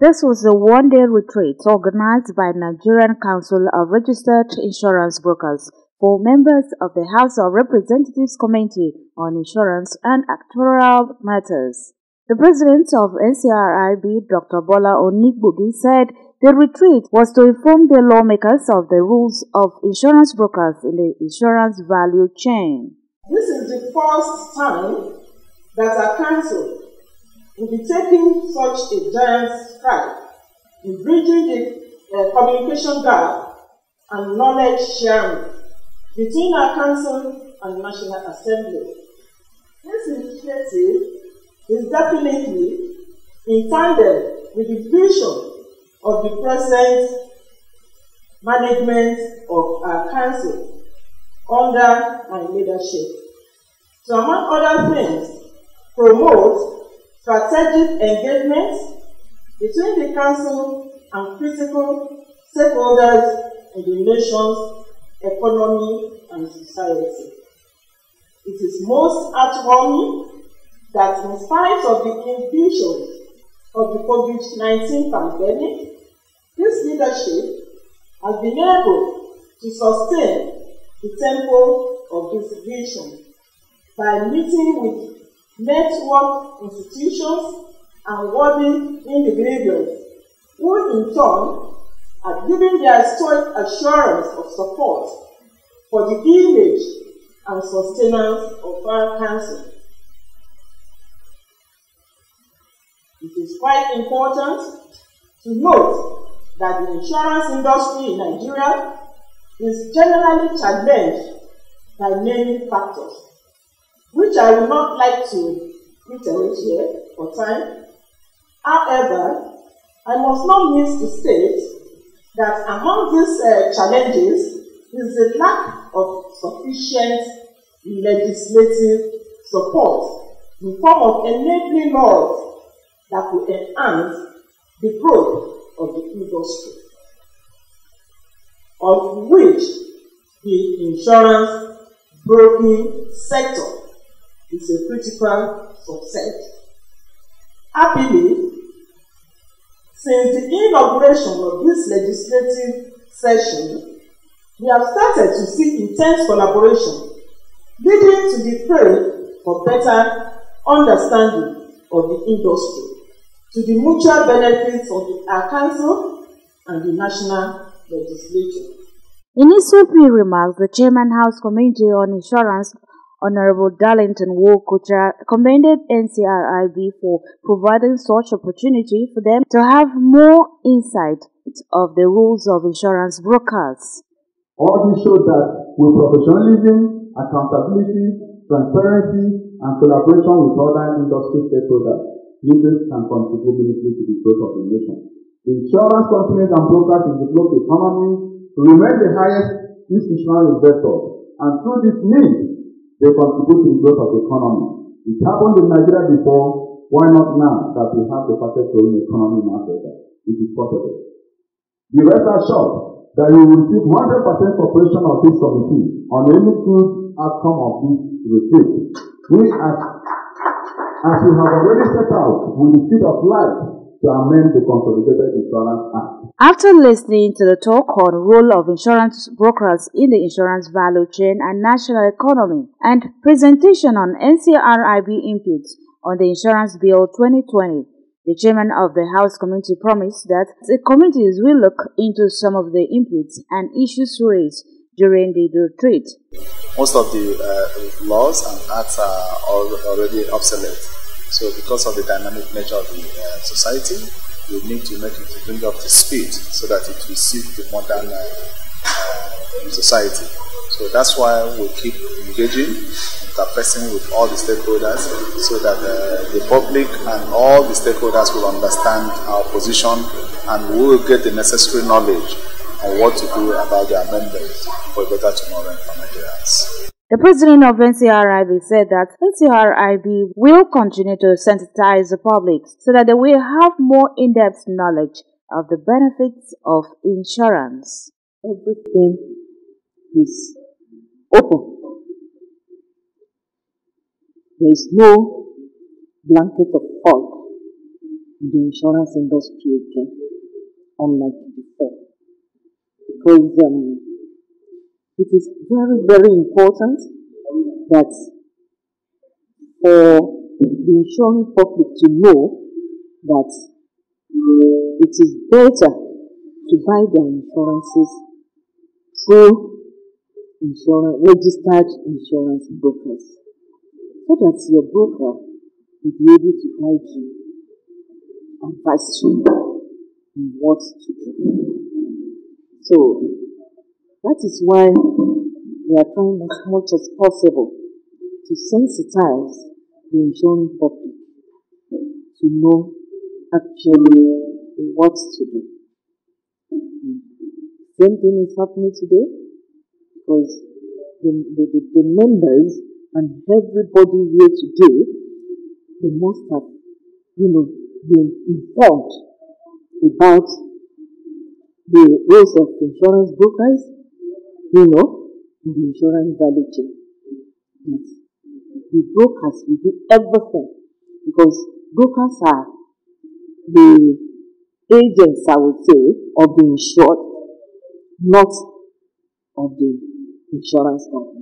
This was a one-day retreat organized by Nigerian Council of Registered Insurance Brokers for members of the House of Representatives Committee on Insurance and Actuarial Matters. The president of NCRIB, Dr. Bola Onigbogi, said the retreat was to inform the lawmakers of the rules of insurance brokers in the insurance value chain. This is the first time that our council will be taking such a giant stride in bridging the uh, communication gap and knowledge sharing between our council and National Assembly. This initiative is definitely in tandem with the vision of the present management of our council under my leadership. So among other things, promote strategic engagement between the council and critical stakeholders in the nation's economy and society. It is most heartwarming that in spite of the invasion of the COVID-19 pandemic, this leadership has been able to sustain the tempo of this vision by meeting with network institutions and worthy individuals who in turn are giving their stoic assurance of support for the image and sustenance of our council. It is quite important to note that the insurance industry in Nigeria is generally challenged by many factors, which I would not like to reiterate here for time. However, I must not miss to state that among these uh, challenges is the lack of sufficient legislative support in form of enabling laws that will enhance the growth of the industry, of which the insurance broking sector is a critical subset. Happily, since the inauguration of this legislative session, we have started to see intense collaboration leading to the pray for better understanding of the industry to the mutual benefits of the, our council and the national legislature. In his opening remarks, the Chairman House Committee on Insurance, Honorable Darlington Nwokocha, commended NCRIB for providing such opportunity for them to have more insight of the rules of insurance brokers. All this showed that with professionalism, accountability, transparency, and collaboration with other industry stakeholders, leaders can contribute meaningfully to the growth of the nation. Insurance companies and brokers in the global economy remain the highest institutional investors, and through this means, they contribute to the growth of the economy. It happened in Nigeria before, why not now that we have the fastest growing economy in Africa? It is possible. The rest assured that you will receive 100% cooperation of this committee on any good outcome of this retreat. We as as we have already set out with the speed of light to amend the Consolidated Insurance Act. After listening to the talk on role of insurance brokers in the insurance value chain and national economy and presentation on NCRIB inputs on the Insurance Bill 2020, the chairman of the House Committee promised that the committees will look into some of the inputs and issues raised during the retreat. Most of the uh, laws and acts are already obsolete. So because of the dynamic nature of the uh, society, we need to make it bring up to speed so that it will suit the modern uh, uh, society. So that's why we keep engaging, interfacing with all the stakeholders so that uh, the public and all the stakeholders will understand our position and we will get the necessary knowledge on what to do about the amendments for a better tomorrow for Nigerians. The president of NCRIB said that NCRIB will continue to sensitize the public so that they will have more in-depth knowledge of the benefits of insurance. Everything is open. There is no blanket of fog. in the insurance industry again, unlike before. Because um, it is very, very important that for the insurance public to know that it is better to buy their insurances through insurance, registered insurance brokers so that your broker will be able to guide you, advise you on what to do. So that is why we are trying as much as possible to sensitize the insurance public to know actually what to do. Same thing is happening today because the, the, the, the members and everybody here today, they must have, you know, been informed about the roles of insurance brokers, you know, in the insurance value chain. That the brokers will do everything because brokers are the agents, I would say, of the insured, not of the insurance companies.